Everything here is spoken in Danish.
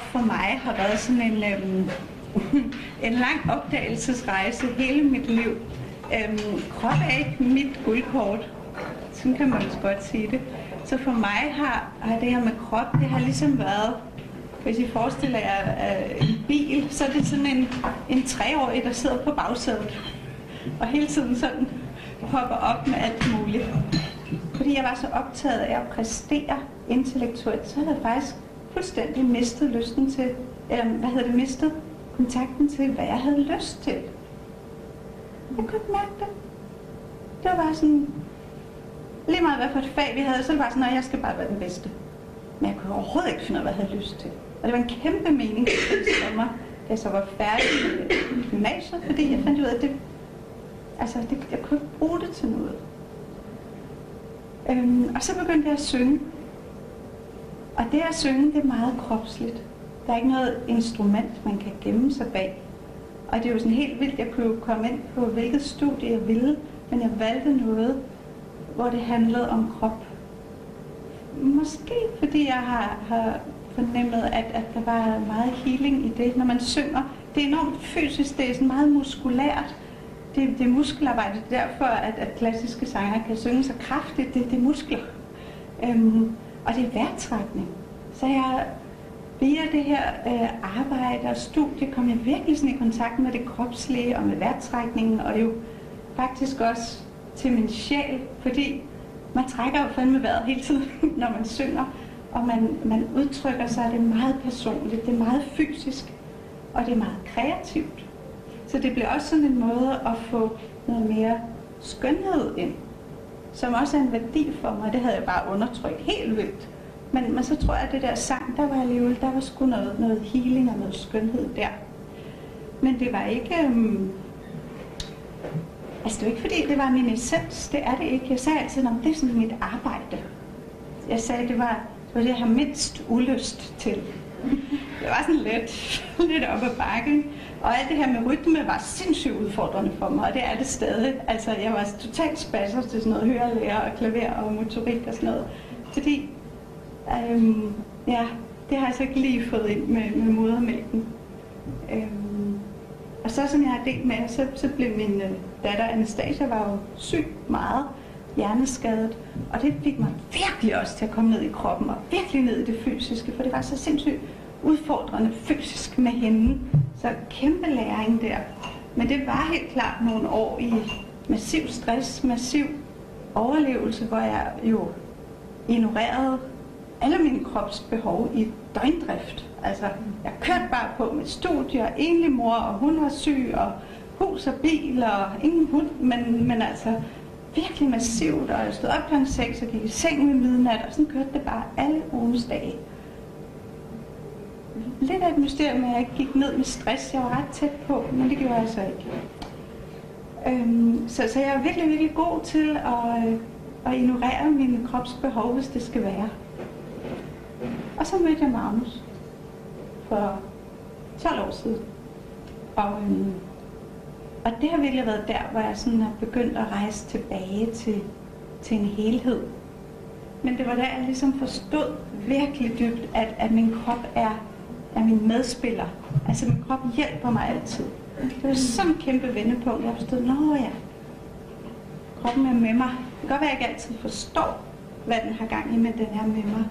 for mig har sådan en, øhm, en lang opdagelsesrejse hele mit liv. Øhm, krop er ikke mit guldkort. Sådan kan man også godt sige det. Så for mig har, har det her med krop, det har ligesom været, hvis I forestiller jer øh, en bil, så er det sådan en, en treårig, der sidder på bagsædet. Og hele tiden sådan popper op med alt muligt. Fordi jeg var så optaget af at præstere intellektuelt, så havde jeg faktisk fuldstændig mistet lysten til, eller hvad hedder det, mistet kontakten til, hvad jeg havde lyst til. Jeg kunne ikke mærke det. Det var bare sådan, lige meget hvad for et fag vi havde, så var det bare sådan, at jeg skal bare være den bedste. Men jeg kunne overhovedet ikke finde ud af, hvad jeg havde lyst til. Og det var en kæmpe mening for mig, da jeg så var færdig med gymnasiet, fordi jeg fandt ud af, at det, altså, det, jeg kunne ikke bruge det til noget. Øhm, og så begyndte jeg at synge. Og det at synge, det er meget kropsligt. Der er ikke noget instrument, man kan gemme sig bag. Og det er jo sådan helt vildt, jeg kunne komme ind på, hvilket studie jeg ville, men jeg valgte noget, hvor det handlede om krop. Måske fordi jeg har, har fornemmet, at, at der var meget healing i det, når man synger. Det er enormt fysisk, det er sådan meget muskulært. Det, det er muskelarbejde, det er derfor, at, at klassiske sanger kan synge så kraftigt. Det, det er muskler. Øhm, og det er værtrækning. Så jeg, via det her øh, arbejde og studie kom jeg virkelig sådan i kontakt med det kropslige og med værtrækningen, og jo faktisk også til min sjæl, fordi man trækker jo fandme vejret hele tiden, når man synger, og man, man udtrykker sig, det er meget personligt, det er meget fysisk, og det er meget kreativt. Så det bliver også sådan en måde at få noget mere skønhed ind, som også er en værdi for mig. Det havde jeg bare undertrykt helt vildt. Men, men så tror jeg, at det der sang, der var alligevel, der var sgu noget, noget healing og noget skønhed der. Men det var ikke... Um, altså det var ikke fordi, det var min essens. Det er det ikke. Jeg sagde altid, at det er sådan mit arbejde. Jeg sagde, det var det, var det jeg har mindst ulyst til. Det var sådan lidt, lidt op ad bakken. Og alt det her med rytme var sindssygt udfordrende for mig, og det er det stadig. Altså, jeg var totalt spasser til sådan noget hørelærer og klaver og motorik og sådan noget. Fordi, øhm, ja, det har jeg så ikke lige fået ind med, med modermælken. Øhm, og så som jeg har delt med så, så blev min øh, datter Anastasia var jo syg meget, hjerneskadet. Og det fik mig virkelig også til at komme ned i kroppen og virkelig ned i det fysiske, for det var så sindssygt udfordrende fysisk med hende. Så kæmpe læring der. Men det var helt klart nogle år i massiv stress, massiv overlevelse, hvor jeg jo ignorerede alle mine kropsbehov i døgndrift. Altså, jeg kørte bare på med studier, enlig mor, og hun var syg, og hus og bil, og ingen hund, men, men altså virkelig massivt, og jeg stod op kl. 6 og gik i seng ved midnat, og sådan kørte det bare alle ugens dage lidt af et mysterium, at jeg ikke gik ned med stress. Jeg var ret tæt på, men det gjorde jeg så ikke. Øhm, så, så jeg er virkelig, virkelig god til at, øh, at ignorere mine kropsbehov, hvis det skal være. Og så mødte jeg Magnus for 12 år siden. Og, øhm, og det har virkelig været der, hvor jeg sådan har begyndt at rejse tilbage til, til en helhed. Men det var der, jeg ligesom forstod virkelig dybt, at, at min krop er er min medspiller. Altså min krop hjælper mig altid. Det var sådan en kæmpe vendepunkt. Jeg forstod, nå ja, kroppen er med mig. Det kan godt være, at jeg ikke altid forstår, hvad den har gang i, men den er med mig.